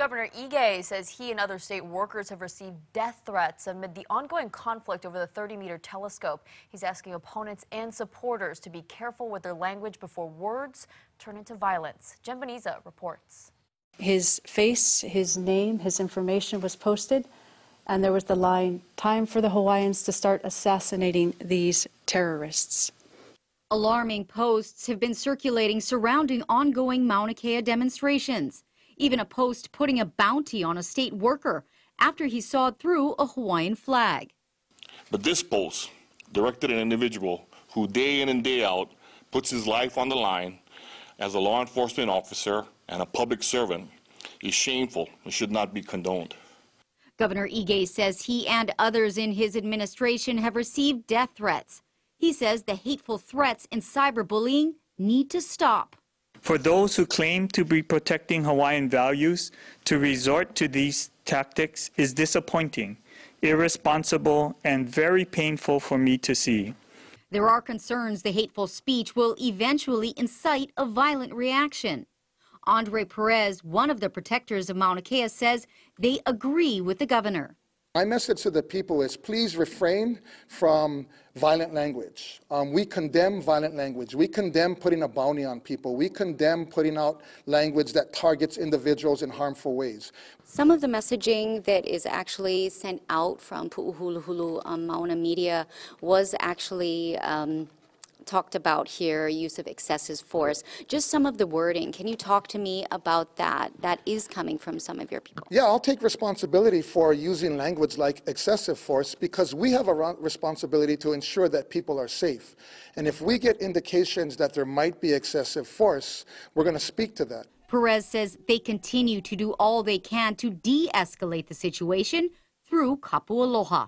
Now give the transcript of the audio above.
Governor Ige says he and other state workers have received death threats amid the ongoing conflict over the 30 meter telescope. He's asking opponents and supporters to be careful with their language before words turn into violence. Jen Boneza reports. His face, his name, his information was posted, and there was the line Time for the Hawaiians to start assassinating these terrorists. Alarming posts have been circulating surrounding ongoing Mauna Kea demonstrations even a post putting a bounty on a state worker after he sawed through a Hawaiian flag. But this post directed at an individual who day in and day out puts his life on the line as a law enforcement officer and a public servant is shameful and should not be condoned. Governor Ige says he and others in his administration have received death threats. He says the hateful threats and cyberbullying need to stop. For those who claim to be protecting Hawaiian values, to resort to these tactics is disappointing, irresponsible, and very painful for me to see. There are concerns the hateful speech will eventually incite a violent reaction. Andre Perez, one of the protectors of Mauna Kea, says they agree with the governor. My message to the people is please refrain from violent language. Um, we condemn violent language. We condemn putting a bounty on people. We condemn putting out language that targets individuals in harmful ways. Some of the messaging that is actually sent out from Pu'uhuluhulu um, Mauna Media was actually um, talked about here, use of excessive force. Just some of the wording. Can you talk to me about that? That is coming from some of your people. Yeah, I'll take responsibility for using language like excessive force because we have a responsibility to ensure that people are safe. And if we get indications that there might be excessive force, we're going to speak to that. Perez says they continue to do all they can to de escalate the situation through kapu aloha.